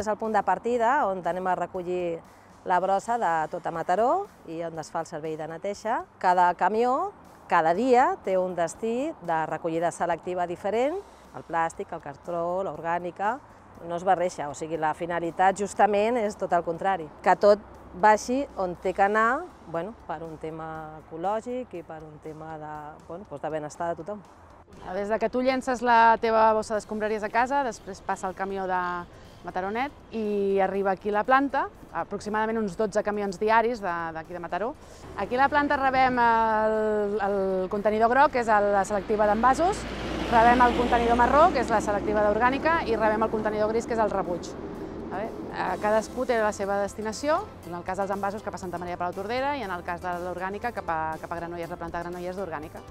és el punt de partida on anem a recollir la brossa de tota Mataró i on es fa el servei de neteja. Cada camió, cada dia, té un destí de recollida selectiva diferent, el plàstic, el cartró, l'orgànica, no es barreja, o sigui, la finalitat justament és tot el contrari, que tot vagi on té que anar bueno, per un tema ecològic i per un tema de, bueno, doncs de benestar de tothom. Des de que tu llences la teva bossa d'escombraries a casa, després passa el camió de Mataronet i arriba aquí la planta, aproximadament uns 12 camions diaris d'aquí de, Mataró. Aquí a la planta rebem el, el contenidor groc, que és la selectiva d'envasos, rebem el contenidor marró, que és la selectiva d'orgànica, i rebem el contenidor gris, que és el rebuig. Cadascú té la seva destinació, en el cas dels envasos cap a Santa Maria de Palau Tordera i en el cas de l'orgànica cap, a, cap a Granollers, la planta de Granollers d'orgànica.